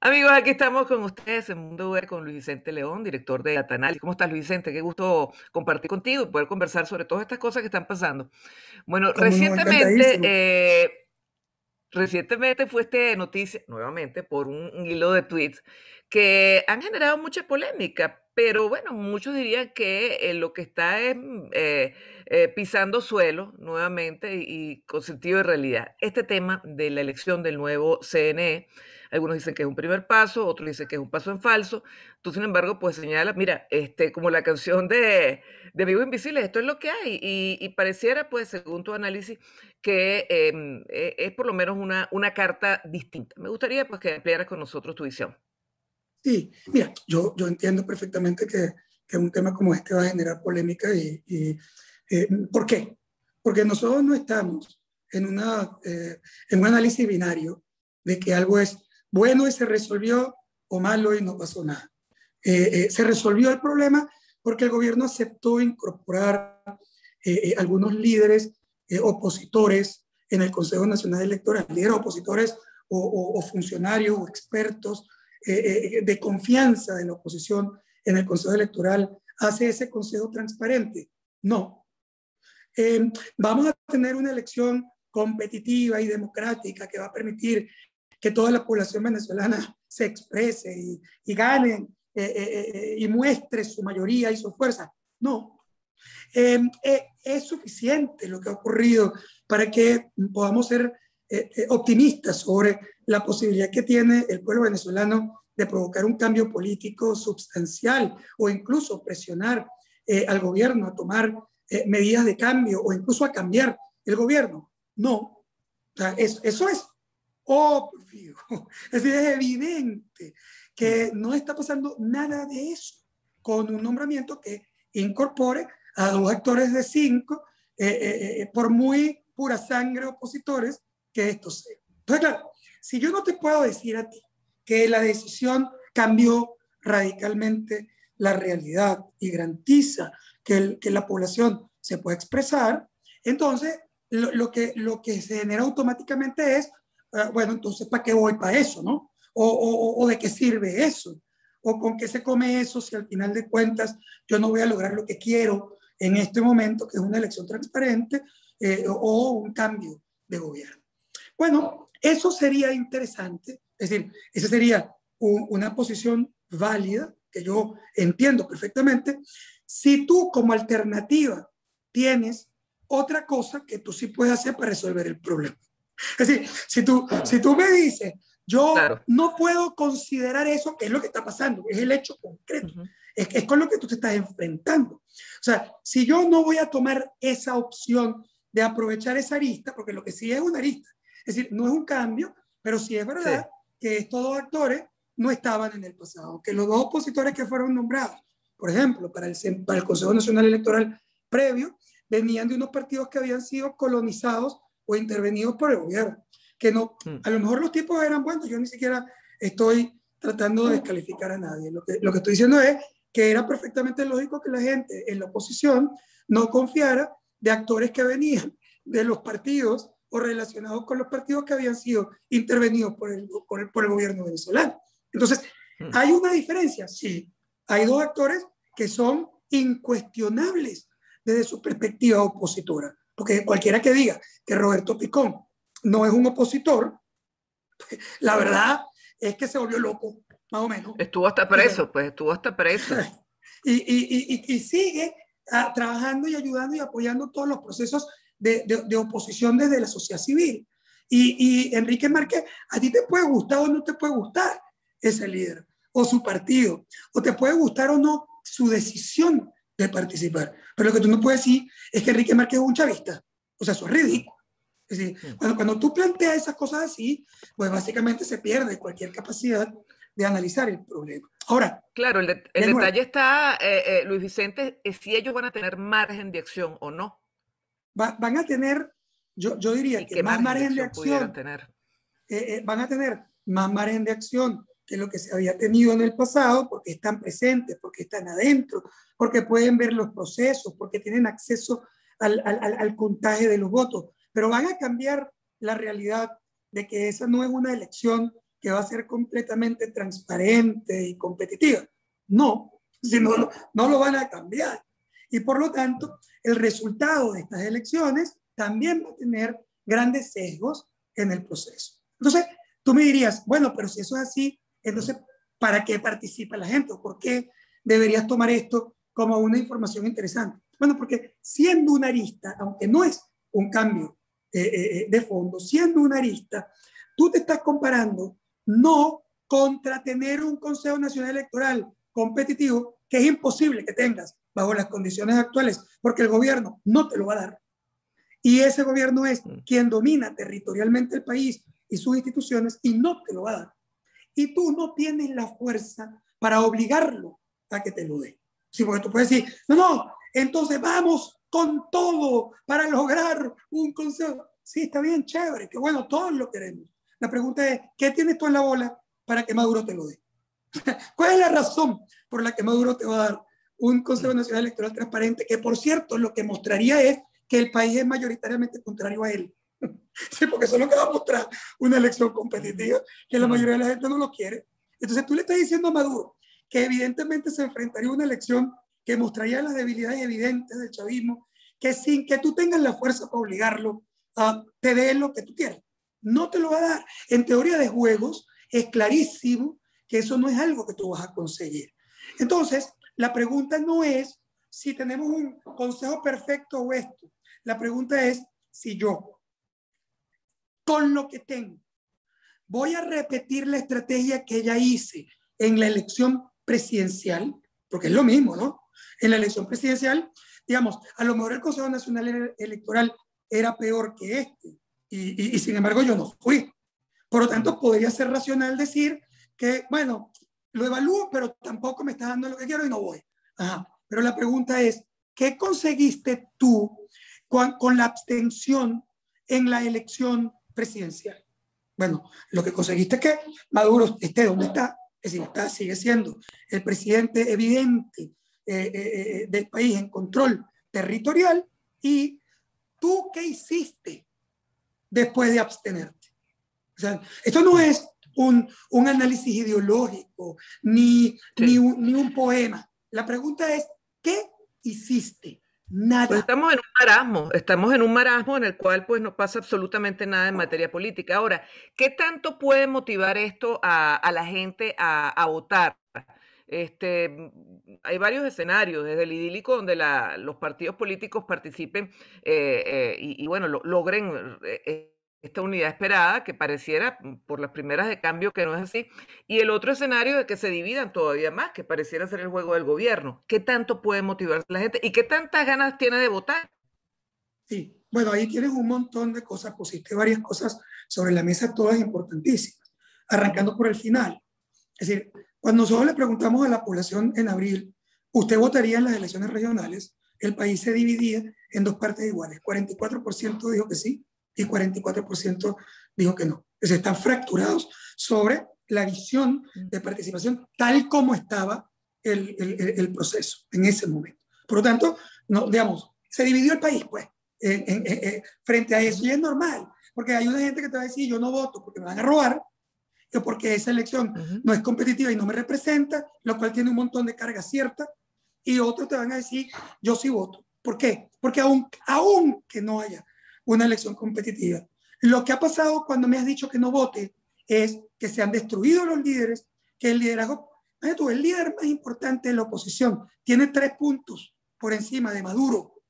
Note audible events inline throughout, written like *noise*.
Amigos, aquí estamos con ustedes en Mundo Web con Luis Vicente León, director de Atanal. ¿Cómo estás, Luis Vicente? Qué gusto compartir contigo y poder conversar sobre todas estas cosas que están pasando. Bueno, recientemente, eh, recientemente fue esta noticia, nuevamente, por un, un hilo de tweets que han generado mucha polémica, pero bueno, muchos dirían que eh, lo que está es mm, eh, eh, pisando suelo nuevamente y, y con sentido de realidad. Este tema de la elección del nuevo CNE, algunos dicen que es un primer paso, otros dicen que es un paso en falso. Tú, sin embargo, pues señalas, mira, este, como la canción de, de Vivo Invisible, esto es lo que hay. Y, y pareciera, pues, según tu análisis, que em, e- es por lo menos una, una carta distinta. Me gustaría, pues, que ampliaras con nosotros tu visión. Sí, mira, yo, yo entiendo perfectamente que, que un tema como este va a generar polémica y, y eh, ¿por qué? Porque nosotros no estamos en, una, eh, en un análisis binario de que algo es bueno y se resolvió o malo y no pasó nada. Eh, eh, se resolvió el problema porque el gobierno aceptó incorporar eh, algunos líderes opositores en el Consejo Nacional Electoral, líderes opositores o, o- funcionarios o expertos de confianza de la oposición en el Consejo Electoral hace ese Consejo transparente. No. Vamos a tener una elección competitiva y democrática que va a permitir que toda la población venezolana *laughs* se exprese y, y gane eh, eh, eh, y muestre su mayoría y su fuerza. No. Eh, eh, es suficiente lo que ha ocurrido para que podamos ser eh, optimistas sobre la posibilidad que tiene el pueblo venezolano de provocar un cambio político sustancial o incluso presionar eh, al gobierno a tomar eh, medidas de cambio o incluso a cambiar el gobierno. No. O sea, es- eso es obvio. Es decir, es evidente que no está pasando nada de eso con un nombramiento que incorpore a dos actores de cinco, eh, eh, eh, por muy pura sangre opositores que esto sea. Entonces, claro, si yo no te puedo decir a ti que la decisión cambió radicalmente la realidad y garantiza que, el- que la población se puede expresar, entonces lo, lo que, lo que se genera automáticamente es, bueno, entonces, ¿para qué voy para eso, no? O, o- o de qué sirve eso? ¿O con qué se come eso si al final de cuentas yo no voy a lograr lo que quiero en este momento, que es una elección transparente eh, o un cambio de gobierno? Bueno, eso sería interesante, es decir, esa sería un- una posición válida, que yo entiendo perfectamente, si tú como alternativa tienes otra cosa que tú sí puedes hacer para resolver el problema. Es decir, si tú, si tú me dices, yo Claro. no puedo considerar eso, que es lo que está pasando, es el hecho concreto, Ujú. es, es con lo que tú te estás enfrentando. O sea, si yo no voy a tomar esa opción de aprovechar esa arista, porque lo que sí es una arista, es decir, no es un cambio, pero sí es verdad que estos dos actores no estaban en el pasado, que los dos opositores que fueron nombrados, por ejemplo, para el, para el Consejo Nacional Electoral previo, venían de unos partidos que habían sido colonizados o intervenidos por el gobierno, que no, Mm. a lo mejor los tipos eran buenos, yo ni siquiera estoy tratando de descalificar a nadie, lo que, lo que estoy diciendo es que era perfectamente lógico que la gente en la oposición no confiara de actores que venían de los partidos o relacionados con los partidos que habían sido intervenidos por el, por el, por el gobierno venezolano. Entonces, Mm. ¿hay una diferencia? Sí. Hay dos actores que son incuestionables desde su perspectiva opositora. Porque cualquiera que diga que Roberto Picón no es un opositor, *laughs* la verdad es que se volvió loco, más o menos. Estuvo hasta preso, pues estuvo hasta preso. *laughs* y, y, y, y, sigue ah, trabajando y ayudando y apoyando todos los procesos de, de, de oposición desde la sociedad civil. Y, y, Enrique Márquez, a ti te puede gustar o no te puede gustar ese líder o su partido, o te puede gustar o no su decisión de participar. Pero lo que tú no puedes decir es que Enrique Márquez es un chavista. O sea, eso es ridículo. Es decir, cuando, cuando tú planteas esas cosas así, pues básicamente se pierde cualquier capacidad de analizar el problema. Ahora. Claro, el, de, el de detalle está, eh, eh, Luis Vicente, es si ellos van a tener margen de acción o no. Va, van a tener, yo, yo diría que más margen de acción. Tener? Eh, van a tener más margen de acción que lo que se había tenido en el pasado, porque están presentes, porque están adentro, porque pueden ver los procesos, porque tienen acceso al, al, al contagio de los votos, pero van a cambiar la realidad de que esa no es una elección que va a ser completamente transparente y competitiva. No, si no, no lo van a cambiar. Y por lo tanto, el resultado de estas elecciones también va a tener grandes sesgos en el proceso. Entonces, tú me dirías, bueno, pero si eso es así, entonces, ¿para qué participa la gente? ¿Por qué deberías tomar esto como una información interesante? Bueno, porque siendo una arista, aunque no es un cambio eh, eh, de fondo, siendo una arista, tú te estás comparando no contra tener un Consejo Nacional Electoral competitivo, que es imposible que tengas bajo las condiciones actuales, porque el gobierno no te lo va a dar. Y ese gobierno es mm. quien domina territorialmente el país y sus instituciones y no te lo va a dar. Y tú no tienes la fuerza para obligarlo a que te lo dé. Sí, porque tú puedes decir, no, no, entonces vamos con todo para lograr un consejo. Sí, está bien, chévere, que bueno, todos lo queremos. La pregunta es, ¿qué tienes tú en la bola para que Maduro te lo dé? *laughs* ¿Cuál es la razón por la que Maduro te va a dar un Consejo Nacional Electoral transparente? Que, por cierto, lo que mostraría es que el país es mayoritariamente contrario a él. *laughs* Sí, porque eso es lo que va a mostrar una elección competitiva, que la mayoría de la gente no lo quiere. Entonces tú le estás diciendo a Maduro que evidentemente se enfrentaría a una elección que mostraría las debilidades evidentes del chavismo, que sin que tú tengas la fuerza para obligarlo, a te dé lo que tú quieras. No te lo va a dar. En teoría de juegos es clarísimo que eso no es algo que tú vas a conseguir. Entonces, la pregunta no es si tenemos un consejo perfecto o esto. La pregunta es si yo, con lo que tengo, voy a repetir la estrategia que ya hice en la elección presidencial, porque es lo mismo, ¿no? En la elección presidencial, digamos, a lo mejor el Consejo Nacional Electoral era peor que este, y, sin embargo yo no fui. Por lo tanto, podría ser racional decir que, bueno, lo evalúo, pero tampoco me está dando lo que quiero y no voy. Pero la pregunta es, ¿qué conseguiste tú con, con la abstención en la elección presidencial? Bueno, lo que conseguiste es que Maduro esté donde está, es decir, está, sigue siendo el presidente evidente eh, eh, eh, del país en control territorial y tú qué hiciste después de abstenerte. O sea, esto no es un, un análisis ideológico, ni, ni, un, ni, un, poema. La pregunta es, ¿qué hiciste? Pues estamos en un marasmo, estamos en un marasmo en el cual pues no pasa absolutamente nada en materia política. Ahora, ¿qué tanto puede motivar esto a, la gente a, votar? Este, hay varios escenarios, desde el idílico donde los partidos políticos participen eh, eh, y, bueno, lo, logren eh, esta unidad esperada, que pareciera mm, por las primeras de cambio que no es así, y el otro escenario de que se dividan todavía más, que pareciera ser el juego del gobierno. ¿Qué tanto puede motivar a la gente y qué tantas ganas tiene de votar? Sí, bueno, ahí tienes un montón de cosas, pusiste varias cosas sobre la mesa, todas importantísimas, arrancando por el final. Es decir, cuando nosotros le preguntamos a la población en abril, ¿usted votaría en las elecciones regionales? El país se dividía en dos partes iguales. 44% dijo que sí, y 44% dijo que no. Es están fracturados sobre la visión de participación tal como estaba el, el, el proceso en ese momento. Por lo tanto, no, digamos, se dividió el país, pues, en, en, frente a eso. Y es normal, porque hay una gente que te va a decir, yo no voto porque me van a robar, o porque esa elección uh -huh. no es competitiva y no me representa, lo cual tiene un montón de carga cierta, y otros te van a decir, yo sí voto. ¿Por qué? Porque aún, aún que no haya una elección competitiva. Lo que ha pasado cuando me has dicho que no vote es que se han destruido los líderes, que el liderazgo, tú, el líder más importante de la oposición tiene tres puntos por encima de Maduro.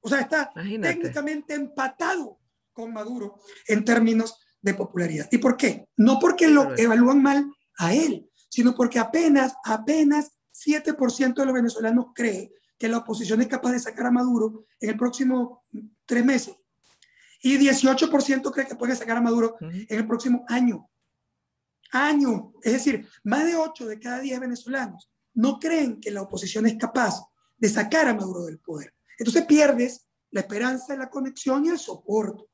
O sea, está Imagínate. técnicamente empatado con Maduro en términos de popularidad. ¿Y por qué? No porque lo evalúan mal a él, sino porque apenas, apenas 7% de los venezolanos cree que la oposición es capaz de sacar a Maduro en el próximo tres meses. Y 18% cree que puede sacar a Maduro uh -huh. en el próximo año. Año. Es decir, más de 8 de cada 10 venezolanos no creen que la oposición es capaz de sacar a Maduro del poder. Entonces pierdes la esperanza, la conexión y el soporte.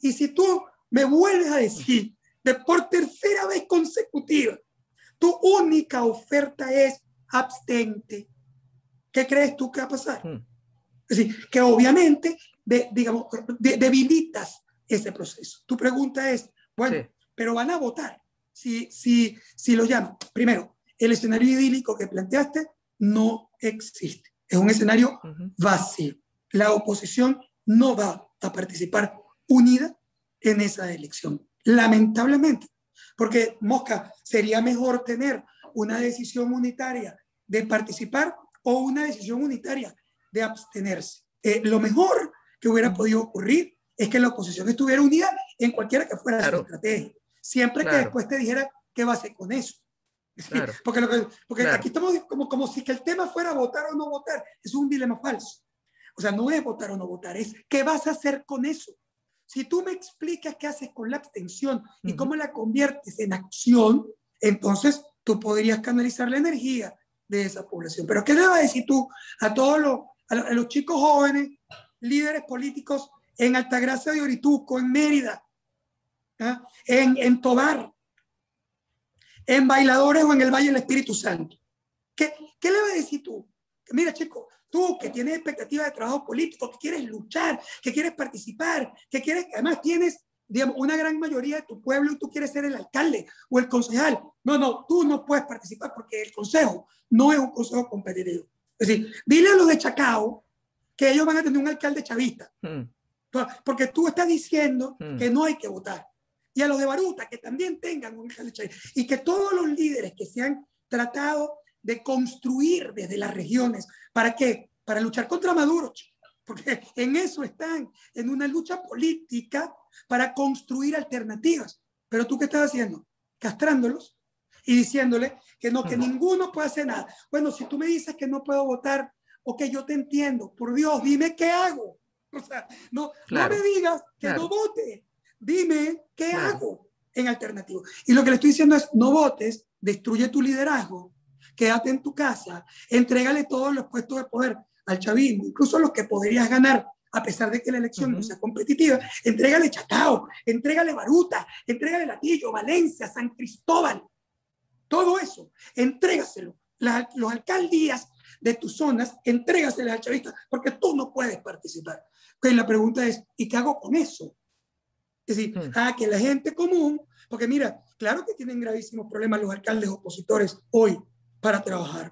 Y si tú me vuelves a decir de por tercera vez consecutiva, tu única oferta es abstente, ¿qué crees tú que va a pasar? Hmm. Es decir, que obviamente de, digamos, de, debilitas ese proceso. Tu pregunta es, bueno, sí. pero van a votar. si, si, si lo llama. Primero, el escenario idílico que planteaste no existe. Es un escenario vacío. La oposición no va a participar unida en esa elección. Lamentablemente, porque Mosca, sería mejor tener una decisión unitaria de participar o una decisión unitaria de abstenerse. Eh, lo mejor que hubiera podido ocurrir es que la oposición estuviera unida en cualquiera que fuera su estrategia. Siempre que después te dijera qué va a hacer con eso. *laughs* Porque, lo que, porque aquí estamos como, como si que el tema fuera votar o no votar. Es un dilema falso. O sea, no es votar o no votar, es qué vas a hacer con eso. Si tú me explicas qué haces con la abstención y cómo la conviertes en acción, entonces tú podrías canalizar la energía de esa población. Pero ¿qué le vas a decir tú a todos los, a los chicos jóvenes, líderes políticos en Altagracia de Orituco, en Mérida, ¿ah? en, en Tobar, en Bailadores o en el Valle del Espíritu Santo? ¿Qué, ¿Qué le vas a decir tú? Mira, chico, Tú que tienes expectativas de trabajo político, que quieres luchar, que quieres participar, que quieres, además tienes, digamos, una gran mayoría de tu pueblo y tú quieres ser el alcalde o el concejal. No, no, tú no puedes participar porque el consejo no es un consejo competitivo. Es decir, dile a los de Chacao que ellos van a tener un alcalde chavista. Hmm. Porque tú estás diciendo hmm. que no hay que votar. Y a los de Baruta que también tengan un alcalde chavista. Y que todos los líderes que se han tratado de construir desde las regiones. ¿Para qué? Para luchar contra Maduro, porque en eso están, en una lucha política para construir alternativas. Pero tú qué estás haciendo? Castrándolos y diciéndole que no, que ninguno puede hacer nada. Bueno, si tú me dices que no puedo votar, o que yo te entiendo, por Dios, dime qué hago. *laughs* O sea, no, no me digas que no vote, dime qué hago en alternativo. Y lo que le estoy diciendo es, no votes, destruye tu liderazgo quédate en tu casa, entrégale todos los puestos de poder al chavismo, incluso los que podrías ganar a pesar de que la elección no sea competitiva, entrégale Chacao, entrégale Baruta, entrégale Latillo, Valencia, San Cristóbal, todo eso, entrégaselo. los alcaldías de tus zonas, entrégaselas al chavista, porque tú no puedes participar. Entonces la pregunta es, ¿y qué hago con eso? Es decir, hmm. ah, que la gente común, porque mira, claro que tienen gravísimos problemas los alcaldes opositores hoy, para trabajar.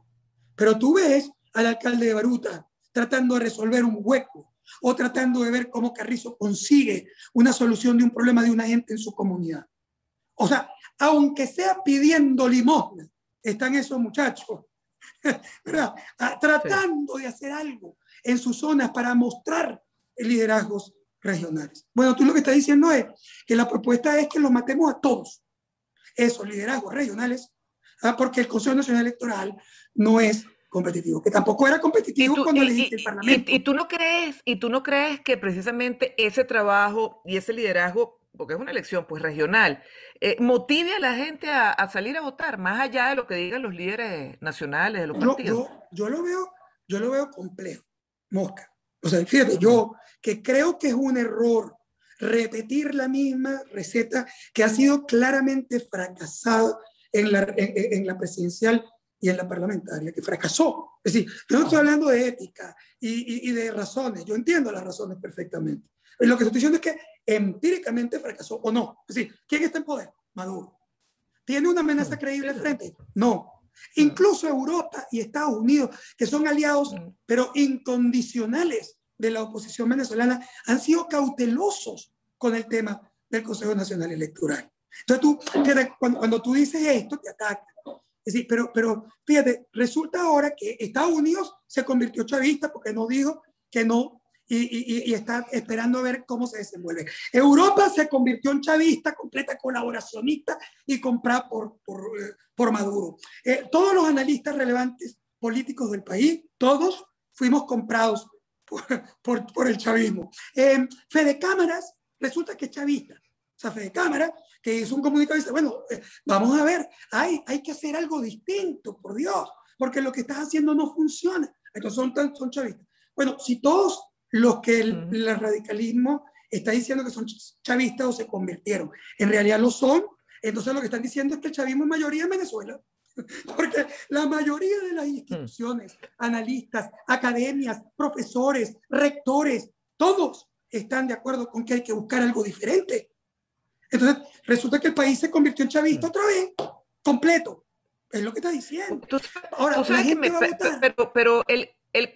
Pero tú ves al alcalde de Baruta tratando de resolver un hueco o tratando de ver cómo Carrizo consigue una solución de un problema de una gente en su comunidad. O sea, aunque sea pidiendo limosna, están esos muchachos, *laughs* ¿verdad? Ah, tratando de hacer algo en sus zonas para mostrar liderazgos regionales. Bueno, tú lo que estás diciendo es que la propuesta es que los matemos a todos, esos liderazgos regionales, porque el Consejo Nacional Electoral no es competitivo, que tampoco era competitivo cuando elegiste el Parlamento. Y, tú no crees, y tú no crees que precisamente ese trabajo y ese liderazgo, porque es una elección pues regional, eh, motive a la gente a, salir a votar, más allá de lo que digan los líderes nacionales de los partidos. Yo, lo veo, yo lo veo complejo, mosca. O sea, fíjate, yo que creo que es un error repetir la misma receta que ha sido claramente fracasada en la, en, la presidencial y en la parlamentaria, que fracasó. Es decir, yo no estoy hablando de ética y, y, de razones, yo entiendo las razones perfectamente. Lo que estoy diciendo es que empíricamente fracasó o no. Es decir, ¿quién está en poder? Maduro. ¿Tiene una amenaza creíble frente? No. Incluso Europa y Estados Unidos, que son aliados, pero incondicionales de la oposición venezolana, han sido cautelosos con el tema del Consejo Nacional Electoral. Entonces tú, cuando, tú dices esto, te atacan. Es decir, pero, pero fíjate, resulta ahora que Estados Unidos se convirtió chavista porque no dijo que no y, y, está esperando a ver cómo se desenvuelve. Europa se convirtió en chavista, completa colaboracionista y comprada por, por, eh, por Maduro. Eh, todos los analistas relevantes políticos del país, todos fuimos comprados *laughs* por, por, el chavismo. Eh, Fede Cámaras resulta que es chavista. O sea, Fede Cámaras que hizo un comunicado y dice, bueno, eh, vamos a ver, hay, hay que hacer algo distinto, por Dios, porque lo que estás haciendo no funciona. Entonces son, son chavistas. Bueno, si todos los que el, radicalismo está diciendo que son chavistas o se convirtieron, en realidad lo son, entonces lo que están diciendo es que el chavismo es mayoría en Venezuela. *laughs* Porque la mayoría de las instituciones, analistas, academias, profesores, rectores, todos están de acuerdo con que hay que buscar algo diferente. Entonces, resulta que el país se convirtió en chavista otra vez, completo. Es lo que está diciendo. Ahora, la gente va a votar. Pero, pero el... el...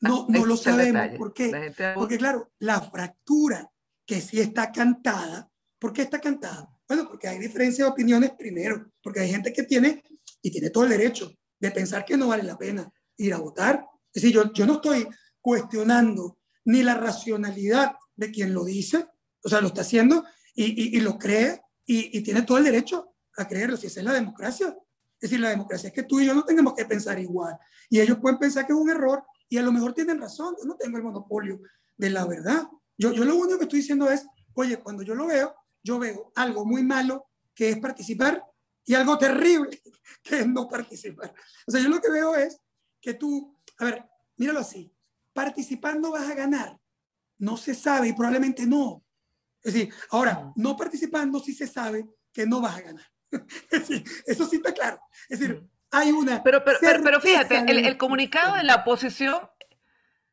No, no lo sabemos. ¿Por qué? Porque, claro, la fractura que sí está cantada, ¿por qué está cantada? Bueno, porque hay diferencia de opiniones primero, porque hay gente que tiene, y tiene todo el derecho, de pensar que no vale la pena ir a votar. Es decir, yo, yo no estoy cuestionando ni la racionalidad de quien lo dice, o sea, lo está haciendo y, y, lo cree y, y, tiene todo el derecho a creerlo, si esa es la democracia. Es decir, la democracia es que tú y yo no tengamos que pensar igual. Y ellos pueden pensar que es un error y a lo mejor tienen razón. Yo no tengo el monopolio de la verdad. Yo, yo lo único que estoy diciendo es, oye, cuando yo lo veo, yo veo algo muy malo que es participar y algo terrible *laughs* que es no participar. O sea, yo lo que veo es que tú, a ver, míralo así, participando vas a ganar. No se sabe y probablemente no. Es decir, ahora, no participando sí se sabe que no vas a ganar. *laughs* Es decir, eso sí está claro. Es decir, hay una... Pero, pero, pero, fíjate, el, comunicado de la oposición,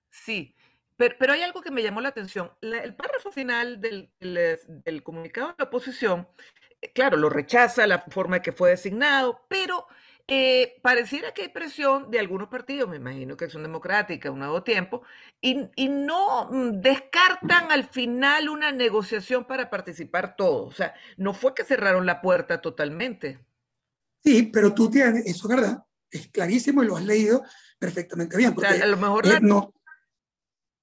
sí, pero, pero, hay algo que me llamó la atención. el párrafo final del, del, comunicado de la oposición, eh, claro, lo rechaza la forma en que fue designado, pero eh, pareciera que hay presión de algunos partidos, me imagino que Acción Democrática, un nuevo tiempo, y, y, no mm, descartan al final una negociación para participar todos. O sea, no fue que cerraron la puerta totalmente. Sí, pero tú tienes, eso es verdad, es clarísimo y lo has leído perfectamente bien. Porque a lo mejor no,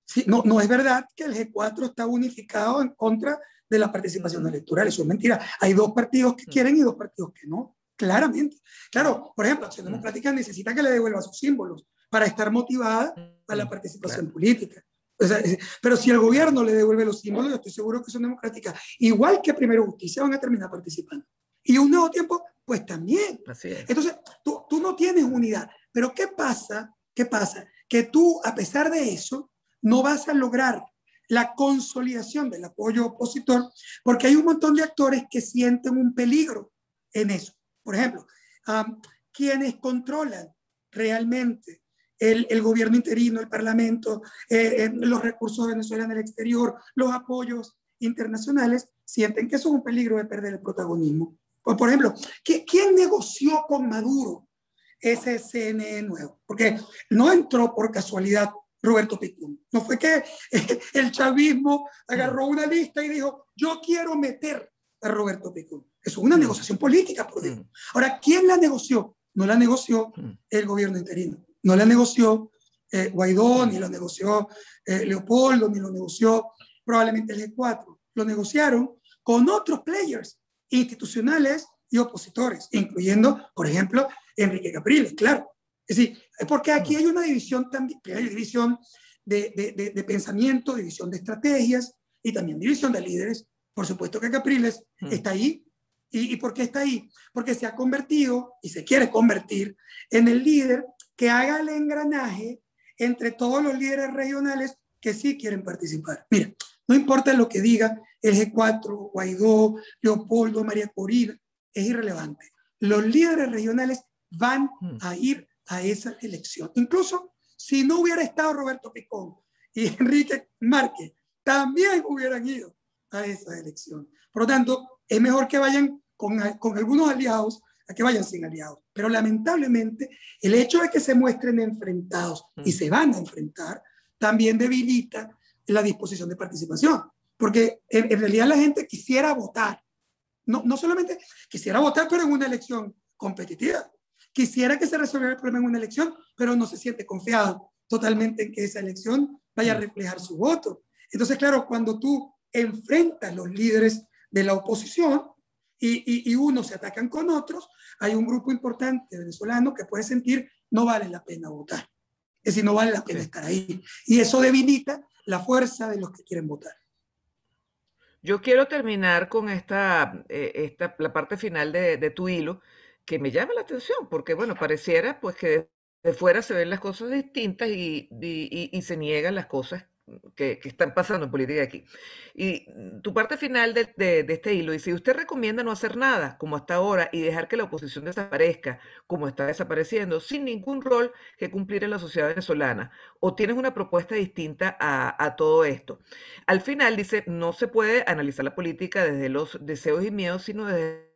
sí, no, no es verdad que el G4 está unificado en contra de la participación electoral, eso es mentira. Hay dos partidos que quieren y dos partidos que no. Claramente. Claro, por ejemplo, Acción Democrática necesita que le devuelva sus símbolos para estar motivada a la participación política. pero si el gobierno le devuelve los símbolos, yo estoy seguro que Acción Democrática, igual que Primero Justicia, van a terminar participando. Y un nuevo tiempo, pues también. Entonces, tú, tú no tienes unidad. Pero ¿qué pasa? ¿Qué pasa? Que tú, a pesar de eso, no vas a lograr la consolidación del apoyo opositor porque hay un montón de actores que sienten un peligro en eso. Por ejemplo, quienes controlan realmente el, el, gobierno interino, el parlamento, eh, eh, los recursos de Venezuela en el exterior, los apoyos internacionales, sienten que eso es un peligro de perder el protagonismo. Por, por ejemplo, ¿quién negoció con Maduro ese CNE nuevo? Porque no entró por casualidad Roberto Picón. No fue que *laughs* el chavismo agarró una lista y dijo, yo quiero meter a Roberto Picón. Eso es una mm. negociación política, por Dios. Mm. Ahora, ¿quién la negoció? No la negoció mm. el gobierno interino. No la negoció eh, Guaidó, ni lo negoció eh, Leopoldo, ni lo negoció probablemente el G4. Lo negociaron con otros players institucionales y opositores, incluyendo, por ejemplo, Enrique Capriles, claro. Es decir, porque aquí hay una división también, hay división de, de, de, pensamiento, división de estrategias y también división de líderes. Por supuesto que Capriles está ahí ¿Y, por qué está ahí? Porque se ha convertido y se quiere convertir en el líder que haga el engranaje entre todos los líderes regionales que sí quieren participar. Mira, no importa lo que diga el G4, Guaidó, Leopoldo, María Corina, es irrelevante. Los líderes regionales van mm. a ir a esa elección. Incluso si no hubiera estado Roberto Picón y *laughs* Enrique Márquez, también hubieran ido a esa elección. Por lo tanto, es mejor que vayan con, con algunos aliados a que vayan sin aliados. Pero lamentablemente el hecho de que se muestren enfrentados y mm. se van a enfrentar también debilita la disposición de participación. Porque en, realidad la gente quisiera votar. No, no solamente quisiera votar, pero en una elección competitiva. Quisiera que se resolviera el problema en una elección, pero no se siente confiado totalmente en que esa elección vaya a mm. reflejar su voto. Entonces, claro, cuando tú enfrentas los líderes de la oposición, y, y, unos se atacan con otros, hay un grupo importante venezolano que puede sentir no vale la pena votar. Es decir, no vale la pena estar ahí. Y eso debilita la fuerza de los que quieren votar. Yo quiero terminar con esta, eh, esta la parte final de, de, tu hilo, que me llama la atención, porque bueno, pareciera pues que de fuera se ven las cosas distintas y, y, y se niegan las cosas que, están pasando en política aquí. Y tu parte final de, de, este hilo dice, usted recomienda no hacer nada como hasta ahora y dejar que la oposición desaparezca como está desapareciendo, sin ningún rol que cumplir en la sociedad venezolana, o tienes una propuesta distinta a, a todo esto. Al final dice, no se puede analizar la política desde los deseos y miedos, sino desde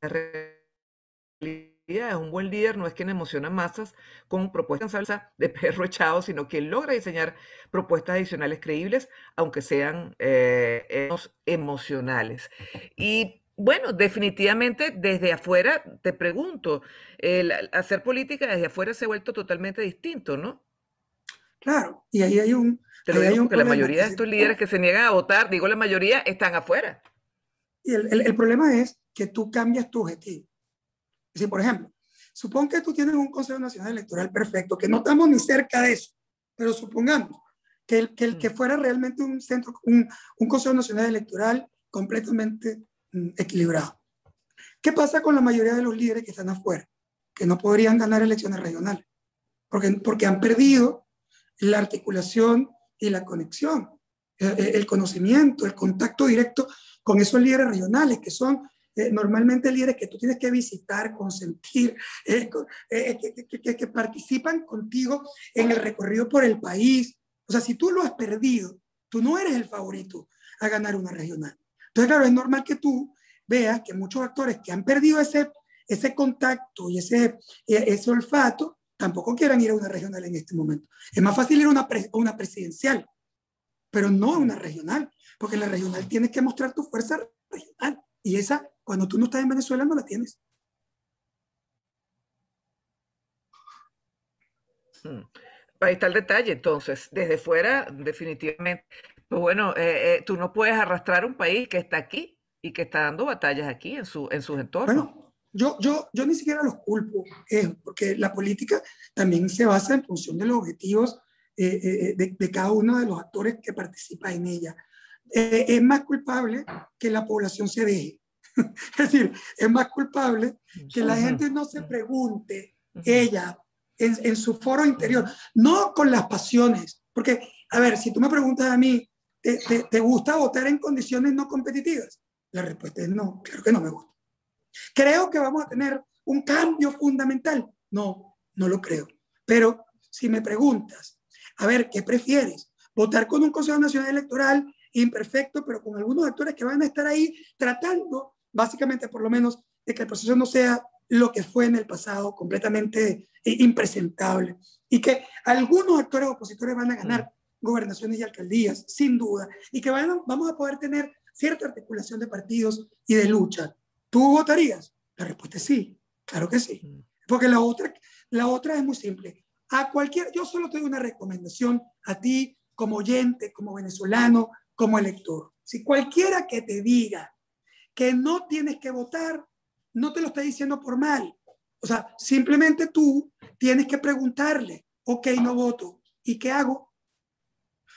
la realidad un buen líder no es quien emociona masas con propuestas en salsa de *laughs* perro echado, sino quien logra diseñar propuestas adicionales creíbles, aunque sean eh, emocionales. Y bueno, definitivamente desde afuera, te pregunto, el hacer política desde afuera se ha vuelto totalmente distinto, ¿no? Claro, y ahí hay un... Te lo digo porque la mayoría de estos líderes que se niegan a votar, digo la mayoría, están afuera. Y el problema es que tú cambias tu objetivo. Si, por ejemplo, supón que tú tienes un Consejo Nacional Electoral perfecto, que no estamos ni cerca de eso, pero supongamos que el que, el que mm. fuera realmente un centro, un, un Consejo Nacional Electoral completamente mm, equilibrado. ¿Qué pasa con la mayoría de los líderes que están afuera? Que no podrían ganar elecciones regionales, porque, porque han perdido la articulación y la conexión, el, eh, eh, el conocimiento, el contacto directo con esos líderes regionales, que son eh, normalmente líderes que tú tienes que visitar, consentir, eh, eh, que, que, participan contigo en el recorrido por el país. O sea, si tú lo has perdido, tú no eres el favorito a ganar una regional. Entonces, claro, es normal que tú veas que muchos actores que han perdido ese, ese contacto y ese, ese olfato, tampoco quieran ir a una regional en este momento. Es más fácil ir a una, una presidencial, pero no a una regional, porque en la regional tienes que mostrar tu fuerza regional. Y esa cuando tú no estás en Venezuela no la tienes. Hmm. Ahí está el detalle, entonces, desde fuera, definitivamente. Pues bueno, eh, eh, tú no puedes arrastrar un país que está aquí y que está dando batallas aquí en, su, en sus entornos. Bueno, yo, yo, yo ni siquiera los culpo, eh, porque la política también se basa en función de los objetivos de, de, cada uno de los actores que participa en ella. es más culpable que la población se deje. *laughs* es decir, es más culpable que la gente no se pregunte ella en, su foro interior, no con las pasiones, porque, a ver, si tú me preguntas a mí, ¿te, te, gusta votar en condiciones no competitivas? La respuesta es no, claro que no me gusta. ¿Creo que vamos a tener un cambio fundamental? No, no lo creo. Pero si me preguntas, a ver, ¿qué prefieres? ¿Votar con un Consejo Nacional Electoral imperfecto, pero con algunos actores que van a estar ahí tratando básicamente por lo menos de que el proceso no sea lo que fue en el pasado, completamente eh, impresentable, y que algunos actores opositores van a ganar gobernaciones y alcaldías, sin duda, y que van vamos a poder tener cierta articulación de partidos y de lucha. ¿Tú votarías? La respuesta es sí, claro que sí. Porque la otra, la otra es muy simple. A cualquier, yo solo te doy una recomendación a ti como oyente, como venezolano, como elector. Si cualquiera que te diga que no tienes que votar, no te lo está diciendo por mal. O sea, simplemente tú tienes que preguntarle, ok, no voto, ¿y qué hago?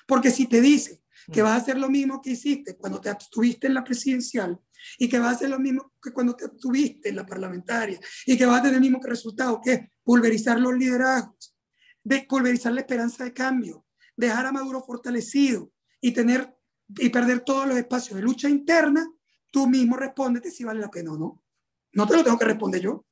Porque si te dice que vas a hacer lo mismo que hiciste cuando te abstuviste en la presidencial y que vas a hacer lo mismo que cuando te abstuviste en la parlamentaria y que vas a tener el mismo resultado, que es pulverizar los liderazgos, de pulverizar la esperanza de cambio, dejar a Maduro fortalecido y tener y perder todos los espacios de lucha interna, tú mismo respóndete si vale la pena o no. No te lo tengo que responder yo.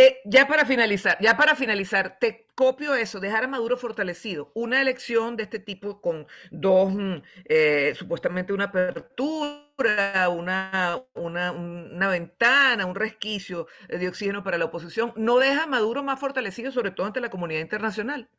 Eh, ya para finalizar, ya para finalizar, te copio eso, dejar a Maduro fortalecido. Una elección de este tipo con dos, mm, eh, supuestamente una apertura, una, una, una, ventana, un resquicio de oxígeno para la oposición, no deja a Maduro más fortalecido, sobre todo ante la comunidad internacional.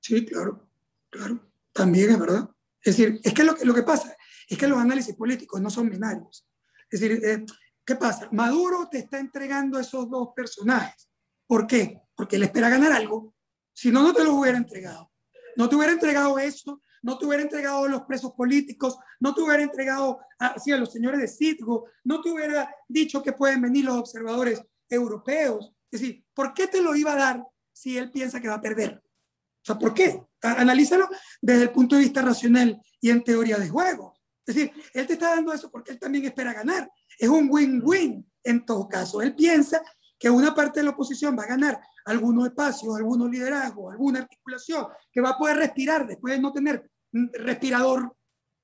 Sí, claro, claro, también es verdad. Es decir, es que lo, lo que pasa es que los análisis políticos no son binarios. Es decir, eh, ¿qué pasa? Maduro te está entregando esos dos personajes. ¿Por qué? Porque él espera ganar algo. Si no, no te lo hubiera entregado. No te hubiera entregado eso, no te hubiera entregado los presos políticos, no te hubiera entregado así a los señores de Citgo, no te hubiera dicho que pueden venir los observadores europeos. Es decir, ¿por qué te lo iba a dar si él piensa que va a perder? O sea, ¿por qué? Analízalo desde el punto de vista racional y en teoría de juego. Es decir, él te está dando eso porque él también espera ganar. Es un win-win en todo caso. Él piensa que una parte de la oposición va a ganar algunos espacios, algunos liderazgos, alguna articulación, que va a poder respirar después de no tener respirador,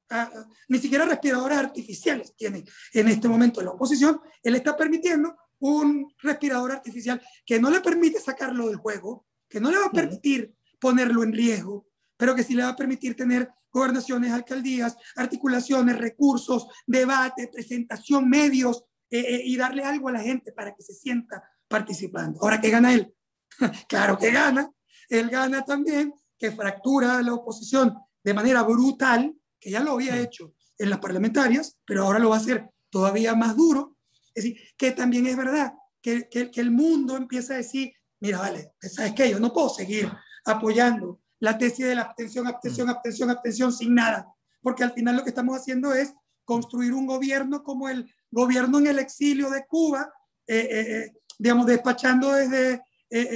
ah, ah, ni siquiera respiradores artificiales tiene en este momento la oposición, él está permitiendo un respirador artificial que no le permite sacarlo del juego, que no le va a permitir ponerlo en riesgo, pero que sí le va a permitir tener gobernaciones, alcaldías, articulaciones, recursos, debate, presentación, medios, eh, eh, y darle algo a la gente para que se sienta participando. Ahora, ¿qué gana él? *laughs* claro que gana. Él gana también que fractura a la oposición de manera brutal, que ya lo había hecho en las parlamentarias, pero ahora lo va a hacer todavía más duro. Es decir, que también es verdad que, que, que el mundo empieza a decir, mira, vale, ¿sabes qué? Yo no puedo seguir apoyando la tesis de la abstención, abstención, abstención, abstención sin nada, porque al final lo que estamos haciendo es construir un gobierno como el gobierno en el exilio de Cuba, eh, eh, eh, digamos, despachando desde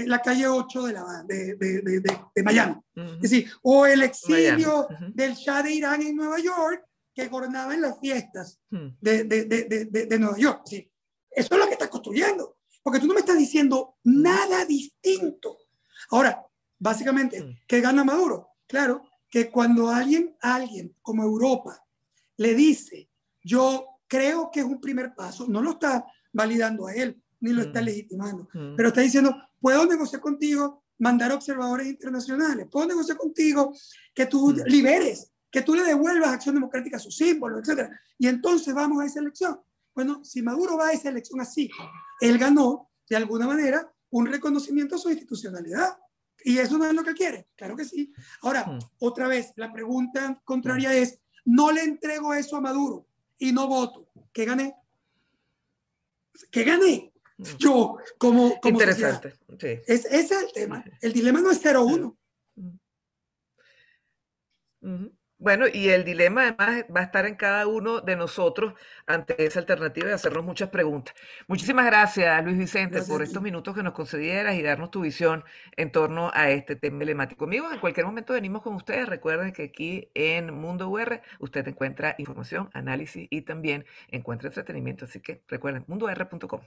la calle 8 de, la, de, de, de Miami. Es decir, o el exilio del Shah de Irán en Nueva York, que gobernaba en las fiestas de, Nueva York. ¿sí? Eso es lo que está construyendo, porque tú no me estás diciendo nada distinto. Ahora, básicamente, ¿qué gana Maduro? Claro, que cuando alguien, alguien como Europa le dice, yo creo que es un primer paso, no lo está validando a él, ni lo está legitimando, pero está diciendo, puedo negociar contigo, mandar observadores internacionales, puedo negociar contigo que tú liberes, que tú le devuelvas Acción Democrática a sus símbolos, etc. Y entonces vamos a esa elección. Bueno, si Maduro va a esa elección así, él ganó, de alguna manera, un reconocimiento a su institucionalidad. Y eso no es lo que quiere, claro que sí. Ahora, otra vez, la pregunta contraria es, no le entrego eso a Maduro y no voto. ¿Qué gané? ¿Qué gané? Yo, como... como Interesante. ese es el tema. El dilema no es 0-1. Bueno, y el dilema además va a estar en cada uno de nosotros ante esa alternativa y hacernos muchas preguntas. Muchísimas gracias, Luis Vicente, por estos minutos que nos concedieras y darnos tu visión en torno a este tema emblemático. Amigos, en cualquier momento venimos con ustedes. Recuerden que aquí en Mundo UR usted encuentra información, análisis y también encuentra entretenimiento. Así que recuerden, mundour.com.